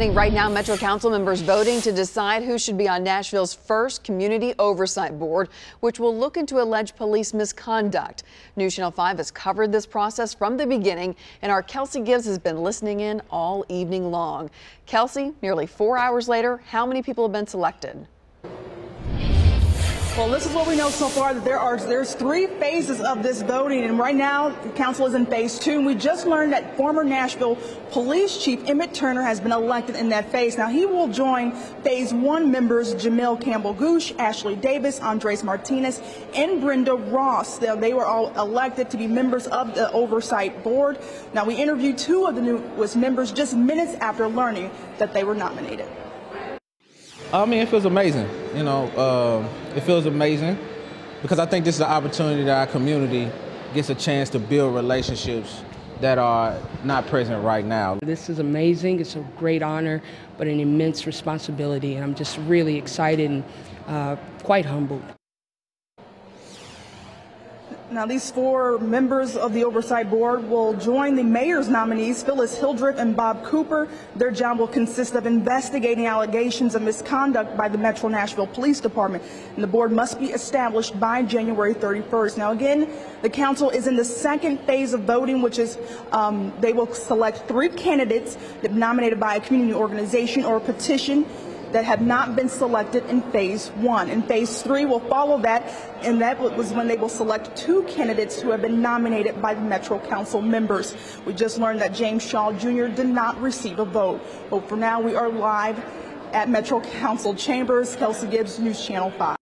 Right now, Metro Council members voting to decide who should be on Nashville's first Community Oversight Board, which will look into alleged police misconduct. News Channel 5 has covered this process from the beginning, and our Kelsey Gibbs has been listening in all evening long. Kelsey, nearly four hours later, how many people have been selected? Well, this is what we know so far that there are there's three phases of this voting, and right now the council is in phase two. And we just learned that former Nashville Police Chief Emmett Turner has been elected in that phase. Now he will join phase one members Jamil Campbell Gooch, Ashley Davis, Andres Martinez, and Brenda Ross. They were all elected to be members of the oversight board. Now we interviewed two of the newest members just minutes after learning that they were nominated. I mean, it feels amazing. You know, uh, it feels amazing because I think this is an opportunity that our community gets a chance to build relationships that are not present right now. This is amazing. It's a great honor, but an immense responsibility, and I'm just really excited and uh, quite humbled. Now, these four members of the Oversight Board will join the mayor's nominees, Phyllis Hildreth and Bob Cooper. Their job will consist of investigating allegations of misconduct by the Metro Nashville Police Department, and the board must be established by January 31st. Now, again, the council is in the second phase of voting, which is um, they will select three candidates nominated by a community organization or a petition that have not been selected in phase one. And phase three will follow that, and that was when they will select two candidates who have been nominated by the Metro Council members. We just learned that James Shaw Jr. did not receive a vote. But for now, we are live at Metro Council chambers. Kelsey Gibbs, News Channel 5.